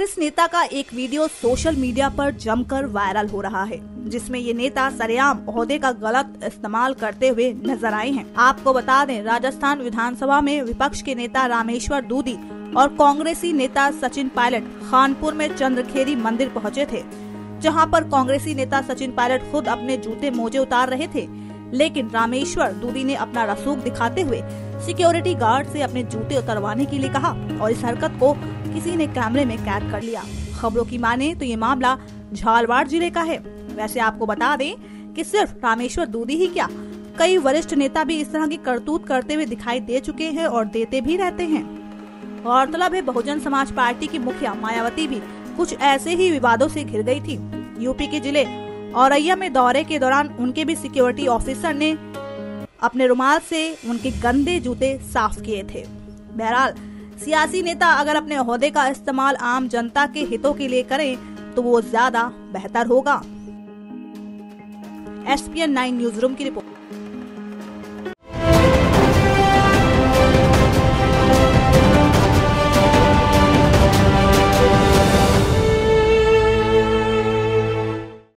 इस नेता का एक वीडियो सोशल मीडिया पर जमकर वायरल हो रहा है, जिसमें ये नेता सरेआम ओहदे का गलत इस्तेमाल करते हुए नज़र आए हैं। आपको बता दें, राजस्थान विधानसभा में विपक्ष के नेता रामेश्वर दूधी और कांग्रेसी नेता सचिन पायलट खानपुर में चंद्रखेरी मंदिर पहुँचे थे, जहाँ पर कांग्रेसी नेता सचिन पायलट खुद अपने जूते मोजे उतार रहे थे। लेकिन रामेश्वर दूधी ने अपना रसूख दिखाते हुए सिक्योरिटी गार्ड से अपने जूते उतरवाने के लिए कहा और इस हरकत को किसी ने कैमरे में कैद कर लिया। खबरों की माने तो ये मामला झालवाड़ ज़िले का है। वैसे आपको बता दें कि सिर्फ़ रामेश्वर दूधी ही क्या, कई वरिष्ठ नेता भी इस तरह की करतूत करते हुए दिखाई दे चुके हैं और देते भी रहते हैं। गौरतलब है, बहुजन समाज पार्टी की मुखिया मायावती भी कुछ ऐसे ही विवादों से घिर गई थी। यूपी के ज़िले औरैया में दौरे के दौरान उनके भी सिक्योरिटी ऑफिसर ने अपने रुमाल से उनके गंदे जूते साफ़ किए थे। बहरहाल सियासी नेता अगर अपने अहदे का इस्तेमाल आम जनता के हितों के लिए करें तो वो ज़्यादा बेहतर होगा। S P N nine newsroom की रिपोर्ट।